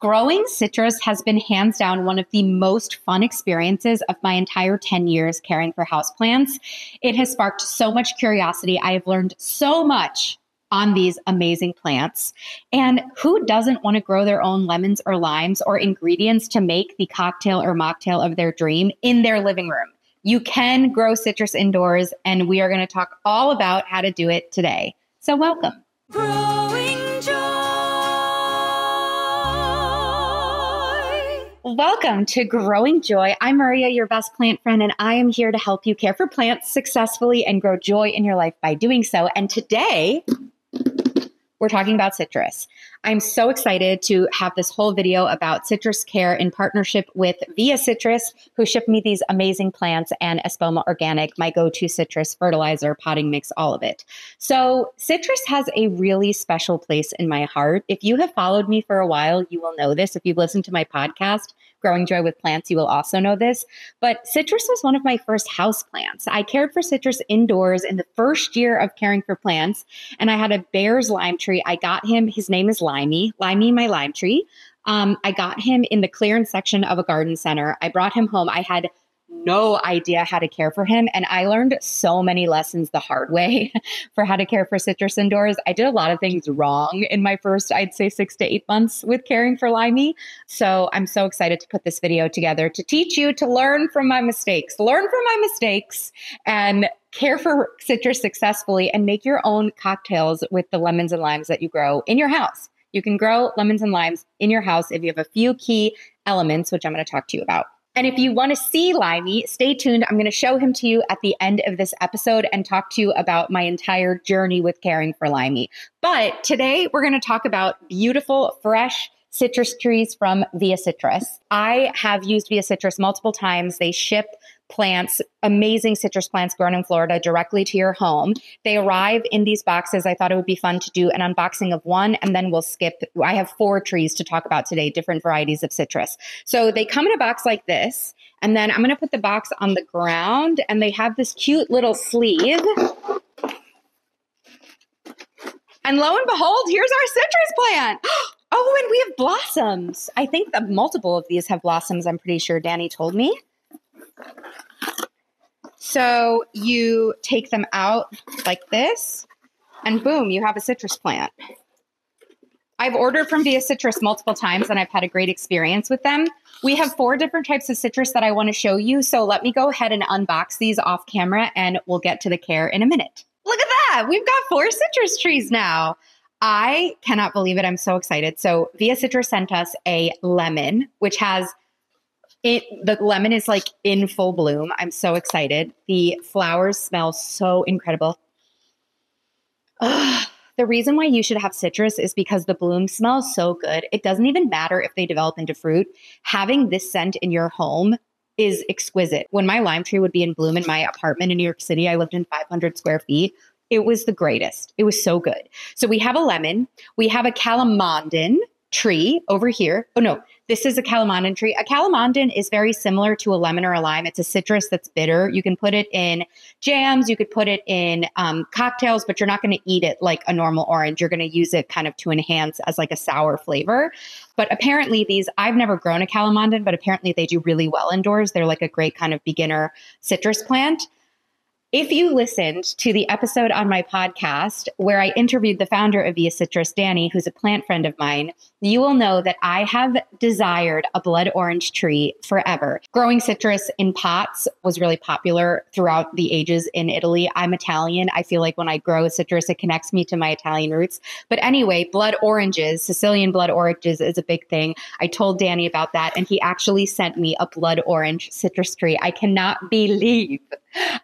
Growing citrus has been hands down one of the most fun experiences of my entire 10 years caring for houseplants. It has sparked so much curiosity. I have learned so much on these amazing plants. And who doesn't want to grow their own lemons or limes or ingredients to make the cocktail or mocktail of their dream in their living room? You can grow citrus indoors, and we are going to talk all about how to do it today. So, welcome. Growing Welcome to Growing Joy. I'm Maria, your best plant friend, and I am here to help you care for plants successfully and grow joy in your life by doing so. And today, we're talking about citrus. I'm so excited to have this whole video about citrus care in partnership with Via Citrus, who shipped me these amazing plants and Espoma Organic, my go to citrus fertilizer, potting mix, all of it. So, citrus has a really special place in my heart. If you have followed me for a while, you will know this. If you've listened to my podcast, Growing Joy with Plants, you will also know this. But citrus was one of my first house plants. I cared for citrus indoors in the first year of caring for plants, and I had a Bearss lime tree. I got him, his name is Limey, Limey, my lime tree. Um, I got him in the clearance section of a garden center. I brought him home. I had no idea how to care for him. And I learned so many lessons the hard way for how to care for citrus indoors. I did a lot of things wrong in my first, I'd say, six to eight months with caring for Limey. So I'm so excited to put this video together to teach you to learn from my mistakes, learn from my mistakes, and care for citrus successfully and make your own cocktails with the lemons and limes that you grow in your house. You can grow lemons and limes in your house if you have a few key elements, which I'm going to talk to you about. And if you want to see Limey, stay tuned. I'm going to show him to you at the end of this episode and talk to you about my entire journey with caring for Limey. But today we're going to talk about beautiful, fresh, citrus trees from Via Citrus. I have used Via Citrus multiple times. They ship plants, amazing citrus plants grown in Florida directly to your home. They arrive in these boxes. I thought it would be fun to do an unboxing of one and then we'll skip. I have four trees to talk about today, different varieties of citrus. So they come in a box like this. And then I'm going to put the box on the ground and they have this cute little sleeve. And lo and behold, here's our citrus plant. Oh, and we have blossoms. I think that multiple of these have blossoms. I'm pretty sure Danny told me. So you take them out like this, and boom, you have a citrus plant. I've ordered from Via Citrus multiple times and I've had a great experience with them. We have four different types of citrus that I want to show you. So let me go ahead and unbox these off camera and we'll get to the care in a minute. Look at that. We've got four citrus trees now. I cannot believe it. I'm so excited. So Via Citrus sent us a lemon, which has it the lemon is like in full bloom. I'm so excited. The flowers smell so incredible. Ugh. The reason why you should have citrus is because the bloom smells so good. It doesn't even matter if they develop into fruit. Having this scent in your home is exquisite. When my lime tree would be in bloom in my apartment in New York City, I lived in 500 square feet. It was the greatest. It was so good. So we have a lemon, we have a calamondin tree over here. Oh no, this is a calamondin tree. A calamondin is very similar to a lemon or a lime. It's a citrus that's bitter. You can put it in jams, you could put it in um, cocktails, but you're not going to eat it like a normal orange. You're going to use it kind of to enhance as like a sour flavor. But apparently, these, I've never grown a calamondin, but apparently they do really well indoors. They're like a great kind of beginner citrus plant. If you listened to the episode on my podcast where I interviewed the founder of Via Citrus, Danny, who's a plant friend of mine, you will know that I have desired a blood orange tree forever. Growing citrus in pots was really popular throughout the ages in Italy. I'm Italian. I feel like when I grow citrus, it connects me to my Italian roots. But anyway, blood oranges, Sicilian blood oranges is a big thing. I told Danny about that, and he actually sent me a blood orange citrus tree. I cannot believe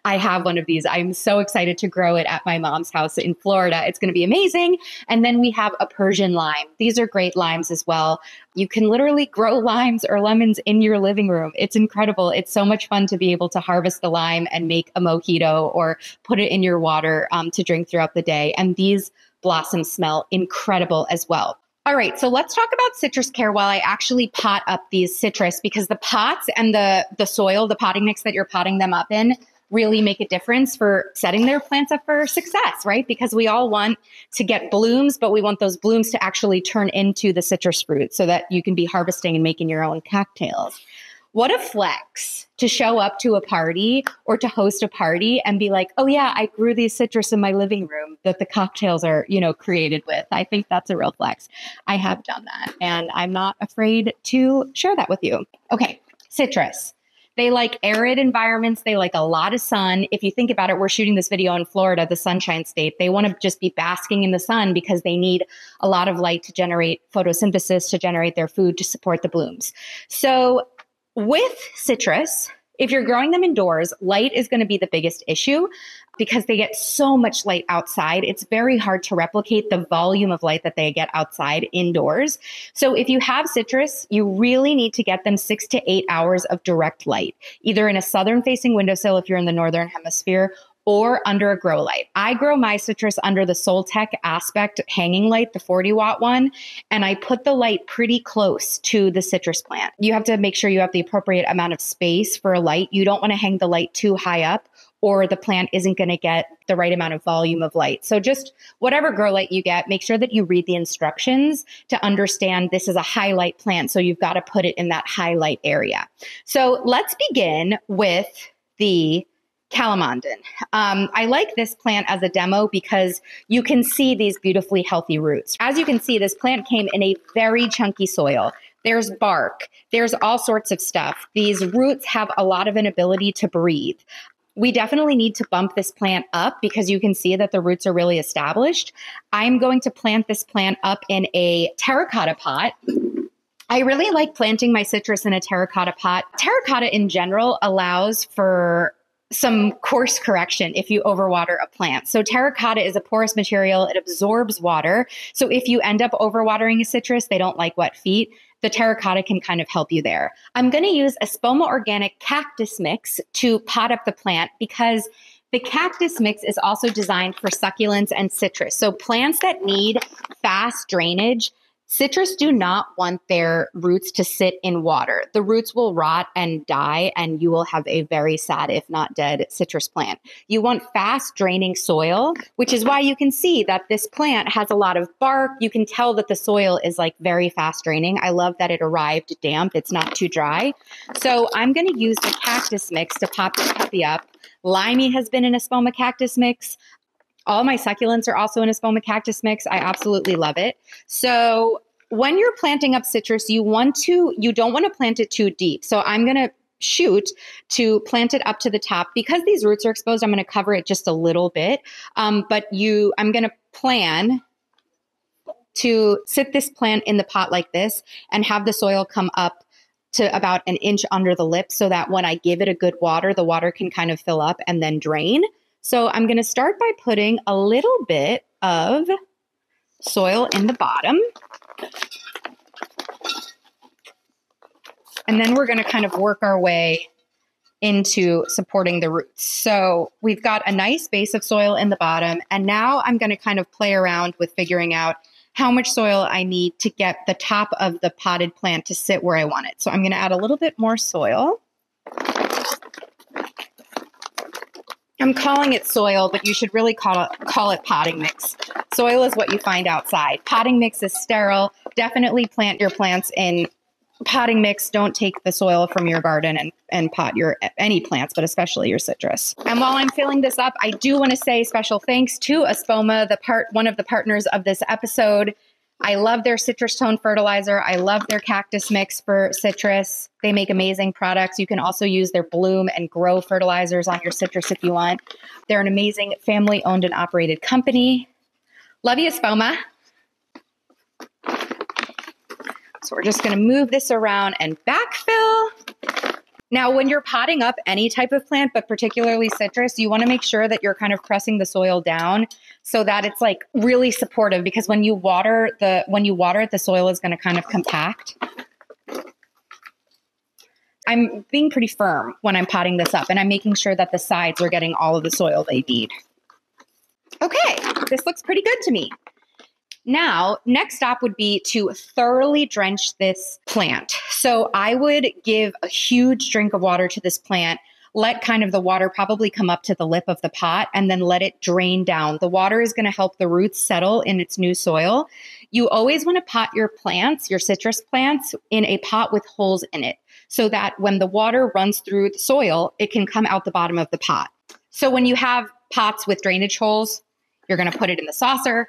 I have one of these. I'm so excited to grow it at my mom's house in Florida. It's going to be amazing. And then we have a Persian lime. These are great limes as well. You can literally grow limes or lemons in your living room. It's incredible. It's so much fun to be able to harvest the lime and make a mojito or put it in your water um, to drink throughout the day. And these blossoms smell incredible as well. All right, so let's talk about citrus care while I actually pot up these citrus because the pots and the the soil, the potting mix that you're potting them up in, really make a difference for setting their plants up for success, right? Because we all want to get blooms, but we want those blooms to actually turn into the citrus fruit so that you can be harvesting and making your own cocktails. What a flex to show up to a party or to host a party and be like, oh, yeah, I grew these citrus in my living room that the cocktails are, you know, created with. I think that's a real flex. I have done that and I'm not afraid to share that with you. Okay, citrus. They like arid environments. They like a lot of sun. If you think about it, we're shooting this video in Florida, the sunshine state. They want to just be basking in the sun because they need a lot of light to generate photosynthesis, to generate their food, to support the blooms. So with citrus, if you're growing them indoors, light is going to be the biggest issue because they get so much light outside. It's very hard to replicate the volume of light that they get outside indoors. So if you have citrus, you really need to get them six to eight hours of direct light, either in a southern facing windowsill if you're in the northern hemisphere or under a grow light. I grow my citrus under the Soltech Aspect hanging light, the 40 watt one, and I put the light pretty close to the citrus plant. You have to make sure you have the appropriate amount of space for a light. You don't want to hang the light too high up or the plant isn't going to get the right amount of volume of light. So just whatever grow light you get, make sure that you read the instructions to understand this is a highlight plant. So you've got to put it in that highlight area. So let's begin with the Calamondin. Um, I like this plant as a demo because you can see these beautifully healthy roots. As you can see, this plant came in a very chunky soil. There's bark, there's all sorts of stuff. These roots have a lot of an ability to breathe. We definitely need to bump this plant up because you can see that the roots are really established. I'm going to plant this plant up in a terracotta pot. I really like planting my citrus in a terracotta pot. Terracotta in general allows for some course correction if you overwater a plant. So terracotta is a porous material, it absorbs water. So if you end up overwatering a citrus, they don't like wet feet. The terracotta can kind of help you there. I'm going to use a Espoma Organic Cactus Mix to pot up the plant because the cactus mix is also designed for succulents and citrus. So plants that need fast drainage Citrus do not want their roots to sit in water. The roots will rot and die, and you will have a very sad, if not dead, citrus plant. You want fast draining soil, which is why you can see that this plant has a lot of bark. You can tell that the soil is like very fast draining. I love that it arrived damp, it's not too dry. So I'm going to use the cactus mix to pop this puppy up. Limey has been in Espoma cactus mix. All my succulents are also in a Espoma cactus mix. I absolutely love it. So when you're planting up citrus, you want to, you don't want to plant it too deep. So I'm going to shoot to plant it up to the top because these roots are exposed i'm going to cover it just a little bit um, but you i'm going to plan to sit this plant in the pot like this and have the soil come up to about an inch under the lip so that when i give it a good water the water can kind of fill up and then drain so I'm going to start by putting a little bit of soil in the bottom. And then we're going to kind of work our way into supporting the roots. So we've got a nice base of soil in the bottom. And now I'm going to kind of play around with figuring out how much soil I need to get the top of the potted plant to sit where I want it. So I'm going to add a little bit more soil. I'm calling it soil, but you should really call it call it potting mix. Soil is what you find outside. Potting mix is sterile. Definitely plant your plants in potting mix. Don't take the soil from your garden and, and pot your any plants, but especially your citrus. And while I'm filling this up, I do want to say special thanks to Espoma, the part one of the partners of this episode. I love their citrus tone fertilizer. I love their cactus mix for citrus. They make amazing products. You can also use their bloom and grow fertilizers on your citrus if you want. They're an amazing family owned and operated company. Love you, Espoma. So we're just going to move this around and backfill. Now, when you're potting up any type of plant, but particularly citrus, you want to make sure that you're kind of pressing the soil down so that it's like really supportive because when you water the when you water it, the soil is going to kind of compact. I'm being pretty firm when I'm potting this up and I'm making sure that the sides are getting all of the soil they need. Okay, this looks pretty good to me. Now, next stop would be to thoroughly drench this plant. So I would give a huge drink of water to this plant let kind of the water probably come up to the lip of the pot and then let it drain down. The water is going to help the roots settle in its new soil. You always want to pot your plants, your citrus plants, in a pot with holes in it so that when the water runs through the soil, it can come out the bottom of the pot. So when you have pots with drainage holes, you're going to put it in the saucer,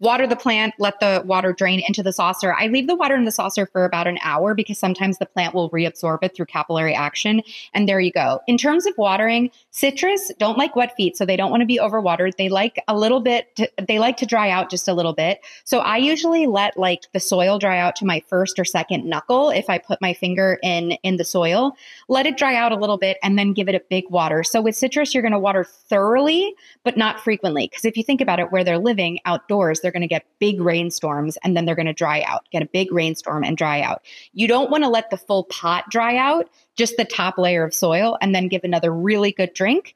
water the plant, let the water drain into the saucer. I leave the water in the saucer for about an hour because sometimes the plant will reabsorb it through capillary action. And there you go. In terms of watering, citrus don't like wet feet, so they don't want to be overwatered. They like a little bit, to, they like to dry out just a little bit. So I usually let like the soil dry out to my first or second knuckle if I put my finger in in the soil. Let it dry out a little bit and then give it a big water. So with citrus, you're going to water thoroughly, but not frequently. Because if you think about it, where they're living outdoors, they're going to get big rainstorms and then they're going to dry out, get a big rainstorm and dry out. You don't want to let the full pot dry out, just the top layer of soil, and then give another really good drink,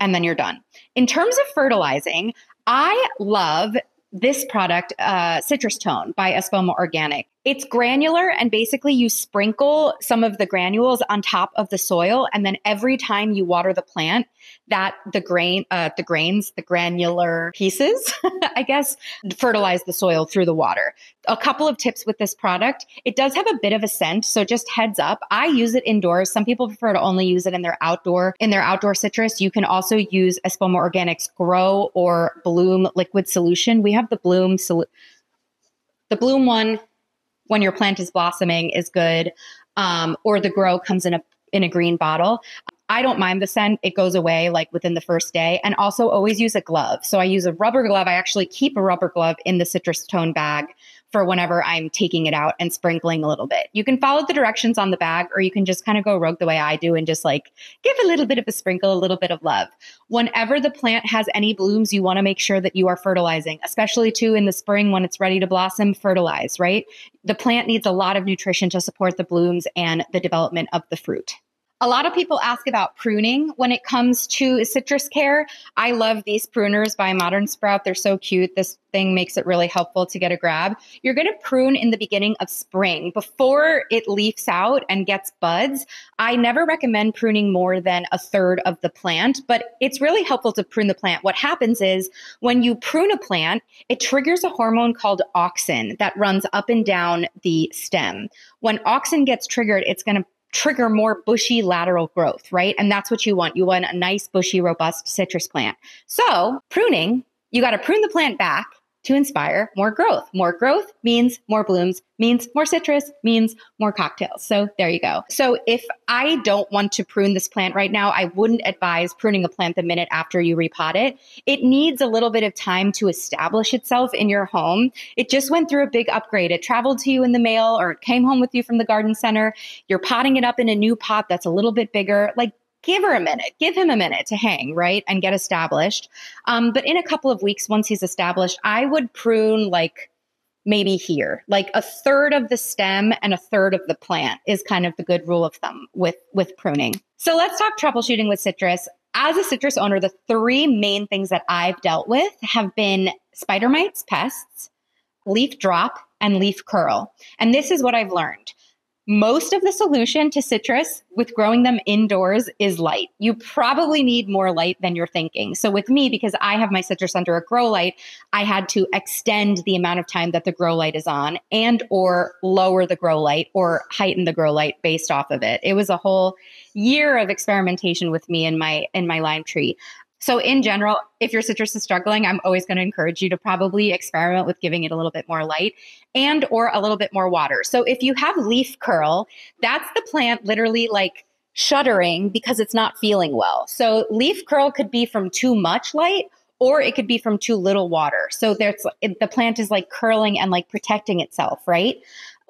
and then you're done. In terms of fertilizing, I love this product, uh, Citrus Tone by Espoma Organic. It's granular, and basically, you sprinkle some of the granules on top of the soil, and then every time you water the plant, that the grain, uh, the grains, the granular pieces, I guess, fertilize the soil through the water. A couple of tips with this product: it does have a bit of a scent, so just heads up. I use it indoors. Some people prefer to only use it in their outdoor in their outdoor citrus. You can also use Espoma Organics Grow or Bloom liquid solution. We have the Bloom solution. The Bloom one when your plant is blossoming is good, um, or the grow comes in a in a green bottle. I don't mind the scent. It goes away like within the first day. And also always use a glove. So I use a rubber glove. I actually keep a rubber glove in the citrus tone bag for whenever I'm taking it out and sprinkling a little bit. You can follow the directions on the bag, or you can just kind of go rogue the way I do and just like give a little bit of a sprinkle, a little bit of love. Whenever the plant has any blooms, you want to make sure that you are fertilizing, especially too in the spring when it's ready to blossom, fertilize, right? The plant needs a lot of nutrition to support the blooms and the development of the fruit. A lot of people ask about pruning when it comes to citrus care. I love these pruners by Modern Sprout. They're so cute. This thing makes it really helpful to get a grab. You're going to prune in the beginning of spring before it leaves out and gets buds. I never recommend pruning more than a third of the plant, but it's really helpful to prune the plant. What happens is when you prune a plant, it triggers a hormone called auxin that runs up and down the stem. When auxin gets triggered, it's going to trigger more bushy lateral growth, right? And that's what you want. You want a nice, bushy, robust citrus plant. So, pruning, you got to prune the plant back to inspire more growth. More growth means more blooms, means more citrus, means more cocktails. So there you go. So if I don't want to prune this plant right now, I wouldn't advise pruning a plant the minute after you repot it. It needs a little bit of time to establish itself in your home. It just went through a big upgrade. It traveled to you in the mail or it came home with you from the garden center. You're potting it up in a new pot that's a little bit bigger. Like give her a minute, give him a minute to hang, right? And get established. Um, but in a couple of weeks, once he's established, I would prune like maybe here like a third of the stem and a third of the plant is kind of the good rule of thumb with with pruning so let's talk troubleshooting with citrus as a citrus owner the three main things that i've dealt with have been spider mites pests leaf drop and leaf curl and this is what i've learned most of the solution to citrus with growing them indoors is light. You probably need more light than you're thinking. So with me, because I have my citrus under a grow light, I had to extend the amount of time that the grow light is on and or lower the grow light or heighten the grow light based off of it. It was a whole year of experimentation with me in my in my lime tree. So in general, if your citrus is struggling, I'm always going to encourage you to probably experiment with giving it a little bit more light and or a little bit more water. So if you have leaf curl, that's the plant literally like shuddering because it's not feeling well. So leaf curl could be from too much light or it could be from too little water. So there's the plant is like curling and like protecting itself, right?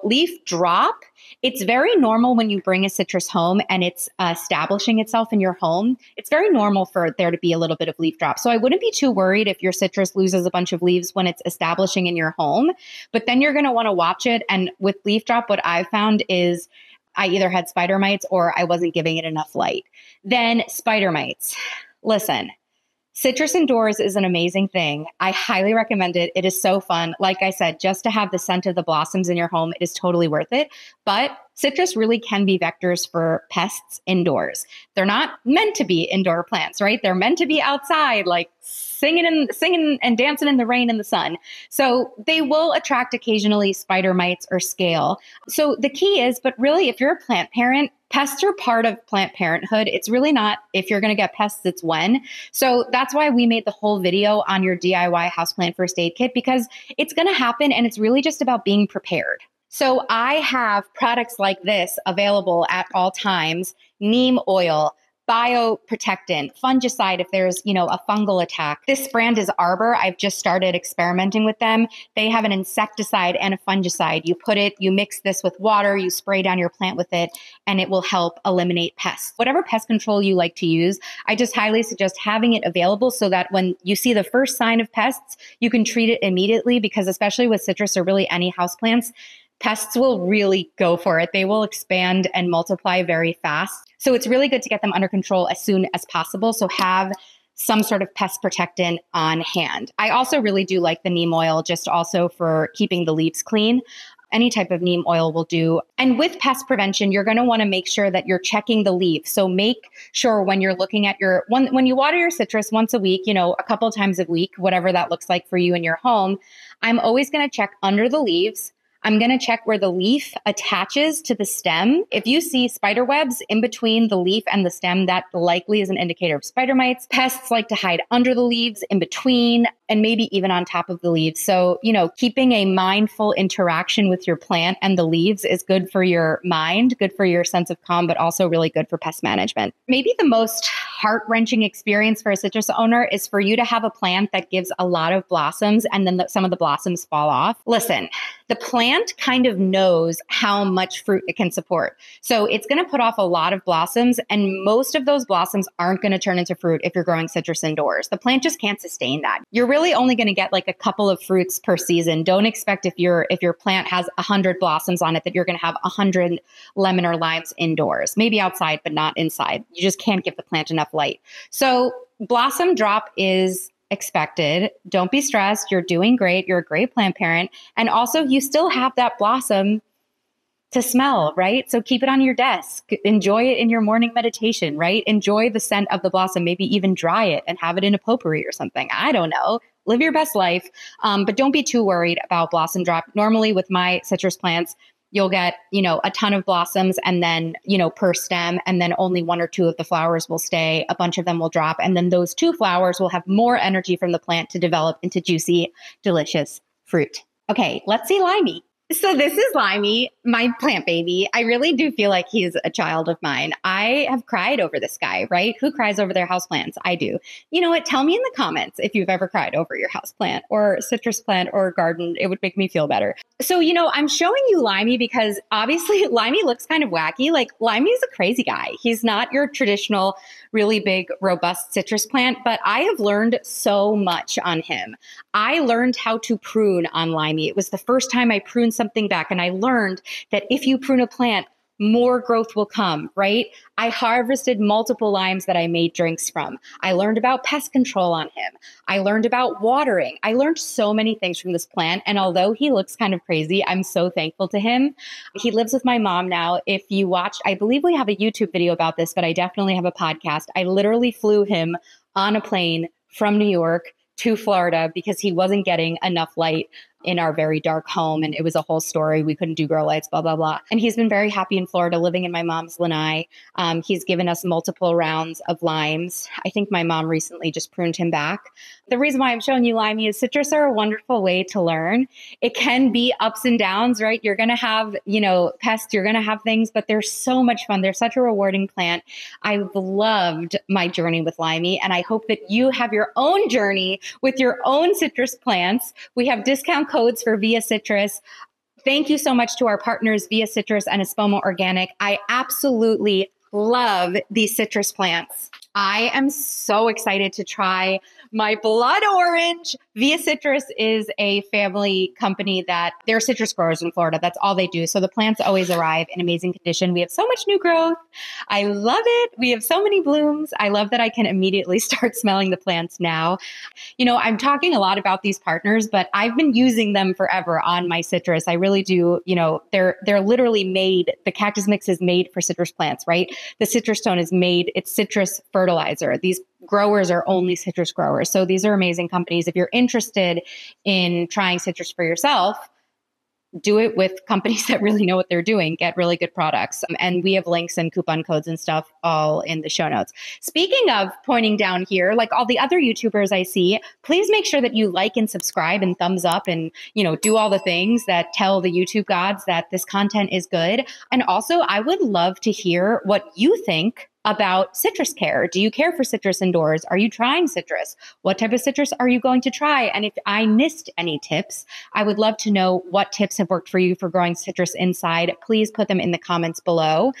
Leaf drop, it's very normal when you bring a citrus home and it's uh, establishing itself in your home. It's very normal for there to be a little bit of leaf drop. So I wouldn't be too worried if your citrus loses a bunch of leaves when it's establishing in your home. But then you're going to want to watch it. And with leaf drop, what I've found is I either had spider mites or I wasn't giving it enough light. Then spider mites. Listen, Citrus indoors is an amazing thing. I highly recommend it. It is so fun. Like I said, just to have the scent of the blossoms in your home, it is totally worth it. But citrus really can be vectors for pests indoors. They're not meant to be indoor plants, right? They're meant to be outside, like singing and singing and dancing in the rain and the sun. So they will attract occasionally spider mites or scale. So the key is, but really, if you're a plant parent, pests are part of plant parenthood. It's really not if you're going to get pests, it's when. So that's why we made the whole video on your DIY houseplant first aid kit because it's going to happen and it's really just about being prepared. So I have products like this available at all times neem oil, bioprotectant, fungicide if there's, you know, a fungal attack. This brand is Arber. I've just started experimenting with them. They have an insecticide and a fungicide. You put it, you mix this with water, you spray down your plant with it, and it will help eliminate pests. Whatever pest control you like to use, I just highly suggest having it available so that when you see the first sign of pests, you can treat it immediately because especially with citrus or really any house plants, pests will really go for it. They will expand and multiply very fast. So it's really good to get them under control as soon as possible. So have some sort of pest protectant on hand. I also really do like the neem oil just also for keeping the leaves clean. Any type of neem oil will do. And with pest prevention, you're going to want to make sure that you're checking the leaves. So make sure when you're looking at your when when you water your citrus once a week, you know, a couple times a week, whatever that looks like for you in your home, I'm always going to check under the leaves I'm going to check where the leaf attaches to the stem. If you see spider webs in between the leaf and the stem, that likely is an indicator of spider mites. Pests like to hide under the leaves, in between, and maybe even on top of the leaves. So, you know, keeping a mindful interaction with your plant and the leaves is good for your mind, good for your sense of calm, but also really good for pest management. Maybe the most heart wrenching experience for a citrus owner is for you to have a plant that gives a lot of blossoms and then the, some of the blossoms fall off. Listen, the plant kind of knows how much fruit it can support. So it's going to put off a lot of blossoms, and most of those blossoms aren't going to turn into fruit if you're growing citrus indoors. The plant just can't sustain that. You're really only going to get like a couple of fruits per season. Don't expect if your if your plant has a 100 blossoms on it that you're going to have a 100 lemon or limes indoors. Maybe outside, but not inside. You just can't give the plant enough light. So blossom drop is expected. Don't be stressed. You're doing great. You're a great plant parent. And also, you still have that blossom to smell, right? So keep it on your desk. Enjoy it in your morning meditation, right? Enjoy the scent of the blossom. Maybe even dry it and have it in a potpourri or something. I don't know. Live your best life, um, but don't be too worried about blossom drop. Normally, with my citrus plants, you'll get, you know, a ton of blossoms and then, you know, per stem, and then only one or two of the flowers will stay. A bunch of them will drop. And then those two flowers will have more energy from the plant to develop into juicy, delicious fruit. Okay, let's see Limey. So this is Limey, my plant baby. I really do feel like he's a child of mine. I have cried over this guy, right? Who cries over their houseplants? I do. You know what? Tell me in the comments if you've ever cried over your houseplant or citrus plant or garden. It would make me feel better. So, you know, I'm showing you Limey because obviously Limey looks kind of wacky. Like Limey is a crazy guy. He's not your traditional really big, robust citrus plant, but I have learned so much on him. I learned how to prune on Limey. It was the first time I pruned something back, and I learned that if you prune a plant, more growth will come, right? I harvested multiple limes that I made drinks from. I learned about pest control on him. I learned about watering. I learned so many things from this plant. And although he looks kind of crazy, I'm so thankful to him. He lives with my mom now. If you watched, I believe we have a YouTube video about this, but I definitely have a podcast. I literally flew him on a plane from New York to Florida because he wasn't getting enough light in our very dark home. And it was a whole story. We couldn't do grow lights, blah, blah, blah. And he's been very happy in Florida living in my mom's lanai. Um, he's given us multiple rounds of limes. I think my mom recently just pruned him back. The reason why I'm showing you limey is citrus are a wonderful way to learn. It can be ups and downs, right? You're going to have, you know, pests, you're going to have things, but they're so much fun. They're such a rewarding plant. I've loved my journey with limey, and I hope that you have your own journey with your own citrus plants. We have discount codes for Via Citrus. Thank you so much to our partners, Via Citrus and Espoma Organic. I absolutely love these citrus plants. I am so excited to try my blood orange. Via Citrus is a family company that they're citrus growers in Florida. That's all they do. So the plants always arrive in amazing condition. We have so much new growth. I love it. We have so many blooms. I love that I can immediately start smelling the plants now. You know, I'm talking a lot about these partners, but I've been using them forever on my citrus. I really do, you know, they're they're literally made the cactus mix is made for citrus plants, right? The citrus tone is made it's citrus fertilizer. These growers are only citrus growers. So these are amazing companies. If you're interested in trying citrus for yourself, do it with companies that really know what they're doing, get really good products. Um, and we have links and coupon codes and stuff all in the show notes. Speaking of pointing down here, like all the other YouTubers I see, please make sure that you like and subscribe and thumbs up and, you know, do all the things that tell the YouTube gods that this content is good. And also, I would love to hear what you think about citrus care. Do you care for citrus indoors? Are you trying citrus? What type of citrus are you going to try? And if I missed any tips, I would love to know what tips have worked for you for growing citrus inside. Please put them in the comments below.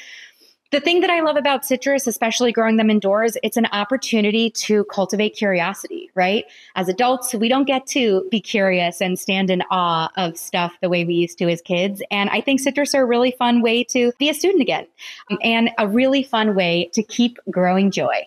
The thing that I love about citrus, especially growing them indoors, it's an opportunity to cultivate curiosity, right? As adults, we don't get to be curious and stand in awe of stuff the way we used to as kids. And I think citrus are a really fun way to be a student again um, and a really fun way to keep growing joy.